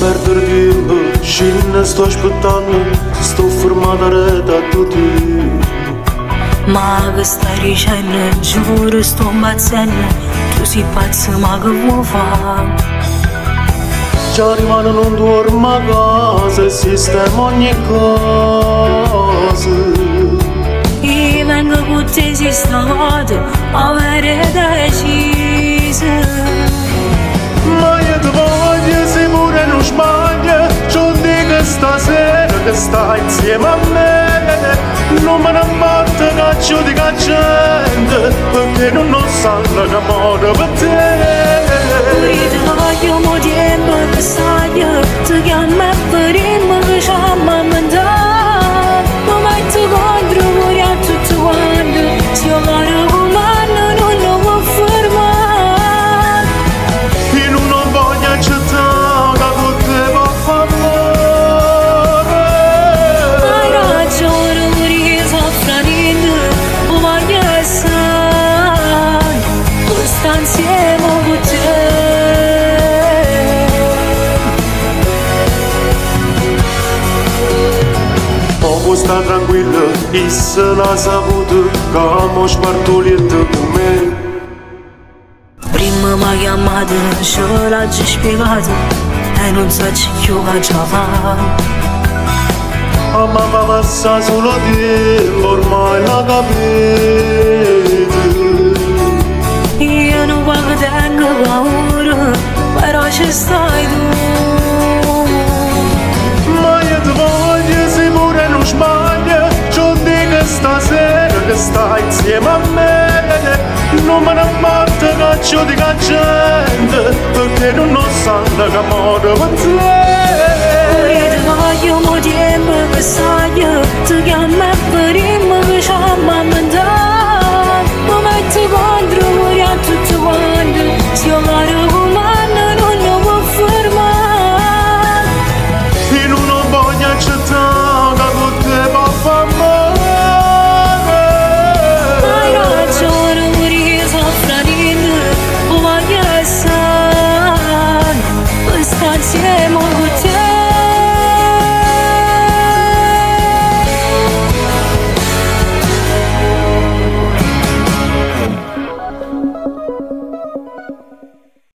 perder Žilne stož potanu, sto formada reda tudi Maga stari žene, žvore sto macene Tuzi pat se maga vova. Čari mana non duor magaze, sistema nikaze Ivenga gutezi stade, avere da eşize stasera che stai insieme a me. Non me ne importa che ci dica gente Perché non lo sanno che muore per te sta tranquillo e se l'ha saputo che amo spartolito con me Prima m-a chiamat și ăla ce spigat Anunța ce eu ceva Am avut să solo de ormai la capit Eu nu am vedea că la ură Păi roșie stai dur stasera che stai insieme a me. Non me ne importa che ci dica gente Perché non lo sanno che muore per